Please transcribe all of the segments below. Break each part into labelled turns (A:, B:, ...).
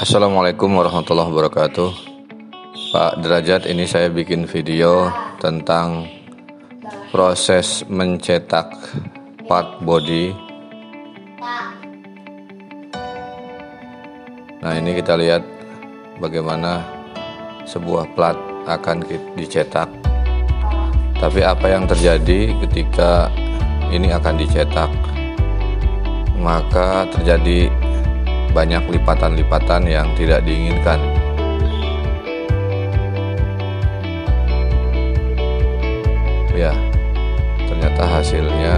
A: Assalamualaikum warahmatullahi wabarakatuh. Pak Derajat ini saya bikin video tentang proses mencetak part body. Nah ini kita lihat bagaimana sebuah plat akan dicetak. Tapi apa yang terjadi ketika ini akan dicetak? Maka terjadi banyak lipatan-lipatan yang tidak diinginkan. Ya, ternyata hasilnya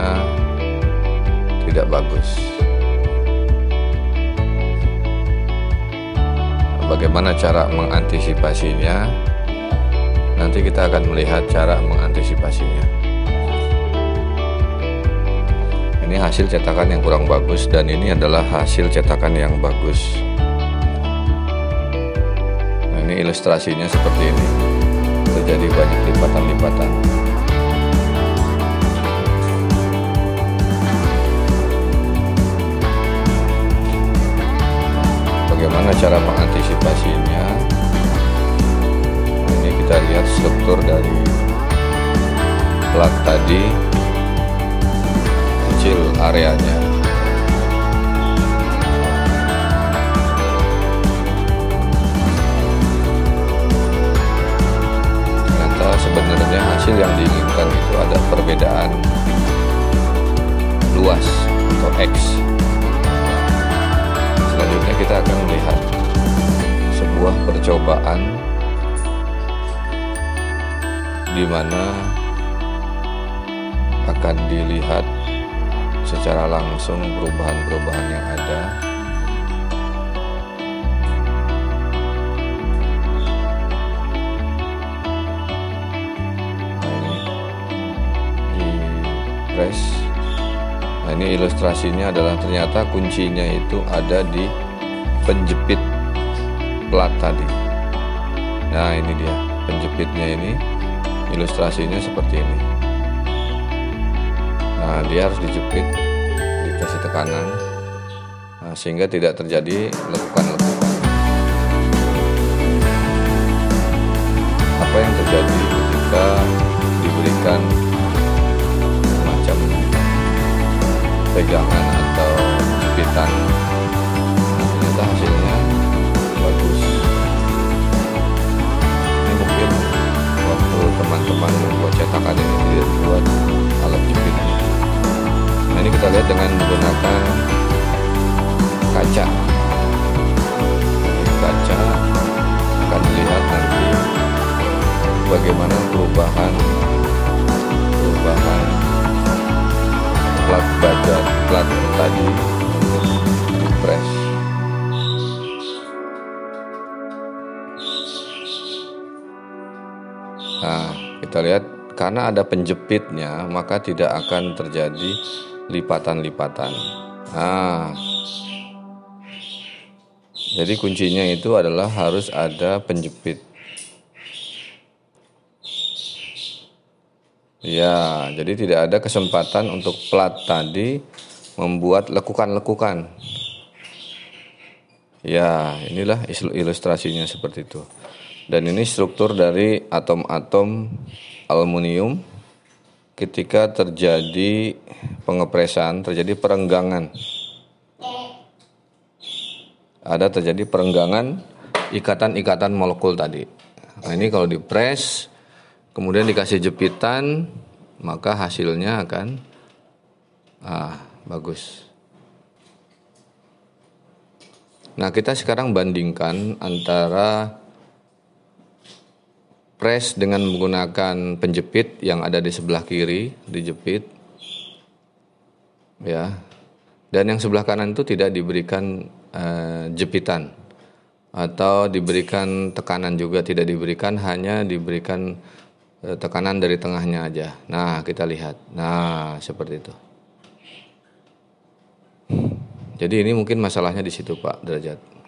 A: tidak bagus. Bagaimana cara mengantisipasinya? Nanti kita akan melihat cara mengantisipasinya. Ini hasil cetakan yang kurang bagus dan ini adalah hasil cetakan yang bagus. Nah ini ilustrasinya seperti ini. Terjadi banyak lipatan-lipatan. Bagaimana cara mengantisipasinya? Nah, ini kita lihat struktur dari plat tadi kecil areanya. Ternyata sebenarnya hasil yang diinginkan itu ada perbedaan luas atau X. Selanjutnya kita akan melihat sebuah percobaan di mana akan dilihat secara langsung perubahan-perubahan yang ada. Nah ini di press. Nah ini ilustrasinya adalah ternyata kuncinya itu ada di penjepit plat tadi. Nah ini dia penjepitnya ini ilustrasinya seperti ini nah dia harus dijepit dikasih tekanan nah, sehingga tidak terjadi lekukan-lekukan. Apa yang terjadi ketika diberikan macam pegangan atau jepitan? Nah, ternyata hasilnya bagus. Ini mungkin waktu teman-teman membuat cetakan ini tidak buat. alat jepit ini kita lihat dengan menggunakan kaca. Kaca akan dilihat nanti bagaimana perubahan perubahan plat baja plat tadi. Di press nah kita lihat karena ada penjepitnya maka tidak akan terjadi lipatan-lipatan. Nah, jadi kuncinya itu adalah harus ada penjepit. Ya, jadi tidak ada kesempatan untuk plat tadi membuat lekukan-lekukan. Ya, inilah ilustrasinya seperti itu. Dan ini struktur dari atom-atom aluminium ketika terjadi pengepresan, terjadi perenggangan. Ada terjadi perenggangan ikatan-ikatan molekul tadi. Nah, ini kalau dipres, kemudian dikasih jepitan, maka hasilnya akan ah, bagus. Nah, kita sekarang bandingkan antara press dengan menggunakan penjepit yang ada di sebelah kiri dijepit. Ya. Dan yang sebelah kanan itu tidak diberikan uh, jepitan. Atau diberikan tekanan juga tidak diberikan hanya diberikan uh, tekanan dari tengahnya aja. Nah kita lihat. Nah seperti itu. Jadi ini mungkin masalahnya di situ Pak derajat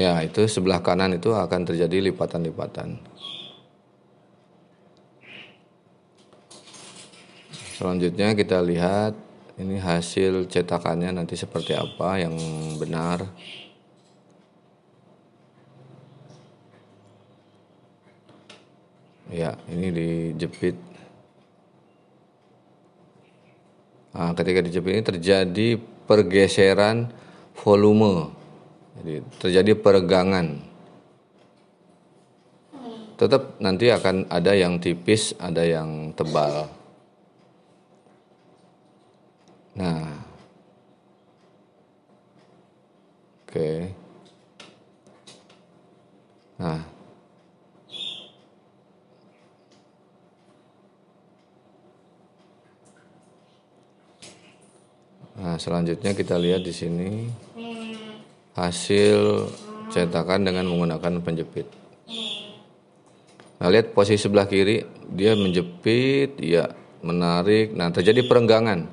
A: Ya, itu sebelah kanan itu akan terjadi lipatan-lipatan. Selanjutnya kita lihat ini hasil cetakannya nanti seperti apa yang benar. Ya, ini dijepit. Nah, ketika dijepit ini terjadi pergeseran volume. Jadi terjadi peregangan. Tetap nanti akan ada yang tipis, ada yang tebal. Nah. Oke. Nah, Nah, selanjutnya kita lihat di sini hasil cetakan dengan menggunakan penjepit. Nah, lihat posisi sebelah kiri, dia menjepit, ya menarik. Nah, terjadi perenggangan.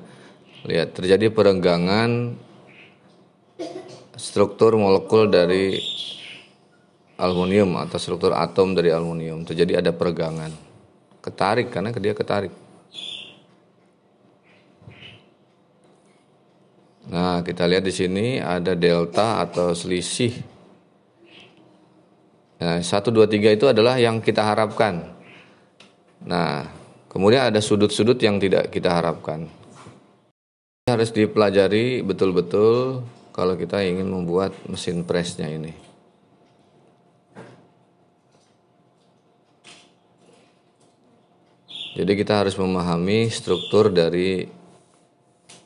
A: Lihat, terjadi perenggangan struktur molekul dari aluminium atau struktur atom dari aluminium. Terjadi ada peregangan. Ketarik karena dia ketarik. Nah, kita lihat di sini ada delta atau selisih. Nah, 1 2 3 itu adalah yang kita harapkan. Nah, kemudian ada sudut-sudut yang tidak kita harapkan. Harus dipelajari betul-betul kalau kita ingin membuat mesin presnya ini. Jadi kita harus memahami struktur dari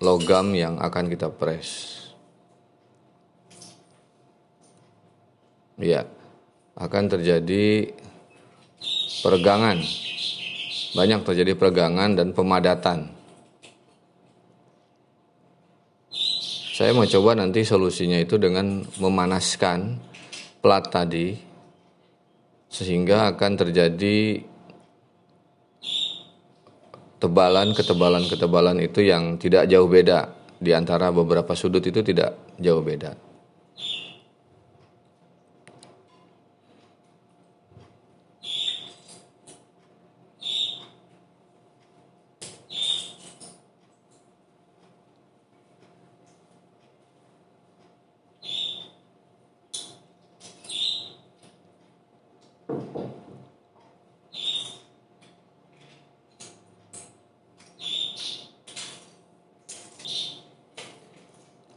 A: logam yang akan kita press. Ya, akan terjadi peregangan. Banyak terjadi peregangan dan pemadatan. Saya mau coba nanti solusinya itu dengan memanaskan plat tadi sehingga akan terjadi tebalan ketebalan ketebalan itu yang tidak jauh beda di antara beberapa sudut itu tidak jauh beda.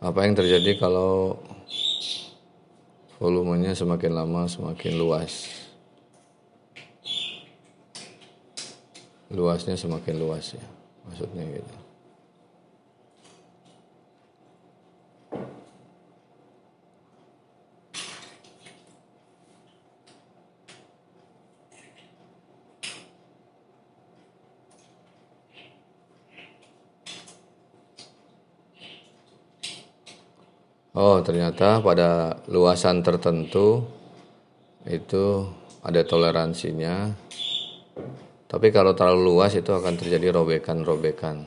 A: Apa yang terjadi kalau volumenya semakin lama semakin luas? Luasnya semakin luas ya maksudnya gitu Oh, ternyata pada luasan tertentu itu ada toleransinya. Tapi kalau terlalu luas itu akan terjadi robekan-robekan.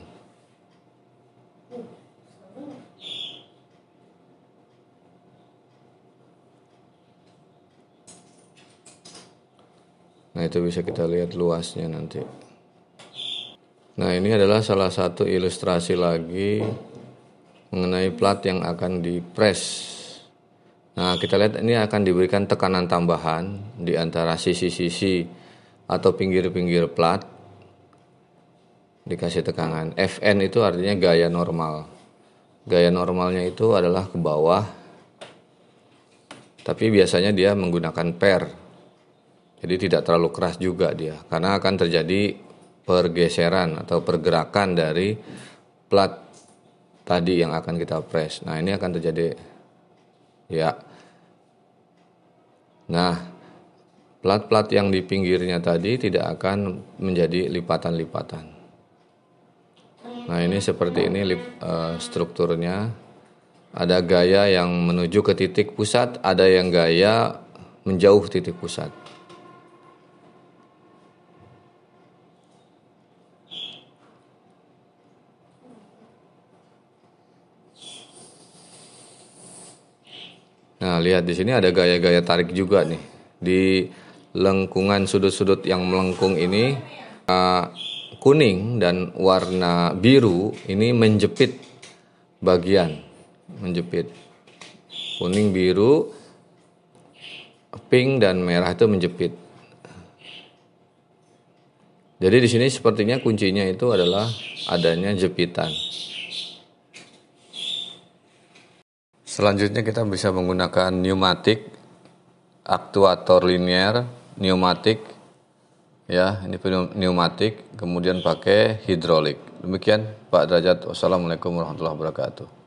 A: Nah, itu bisa kita lihat luasnya nanti. Nah, ini adalah salah satu ilustrasi lagi mengenai plat yang akan dipres. Nah, kita lihat ini akan diberikan tekanan tambahan di antara sisi-sisi atau pinggir-pinggir plat. Dikasih tekanan. Fn itu artinya gaya normal. Gaya normalnya itu adalah ke bawah. Tapi biasanya dia menggunakan per. Jadi tidak terlalu keras juga dia karena akan terjadi pergeseran atau pergerakan dari plat tadi yang akan kita press. Nah, ini akan terjadi ya. Nah, plat-plat yang di pinggirnya tadi tidak akan menjadi lipatan-lipatan. Nah, ini seperti ini uh, strukturnya. Ada gaya yang menuju ke titik pusat, ada yang gaya menjauh titik pusat. Nah, lihat di sini ada gaya-gaya tarik juga nih. Di lengkungan sudut-sudut yang melengkung ini uh, kuning dan warna biru ini menjepit bagian, menjepit. Kuning, biru, pink dan merah itu menjepit. Jadi di sini sepertinya kuncinya itu adalah adanya jepitan. Selanjutnya kita bisa menggunakan pneumatik, aktuator linear, pneumatik, ya ini pneumatik, kemudian pakai hidrolik. Demikian Pak Derajat. Wassalamualaikum warahmatullahi wabarakatuh.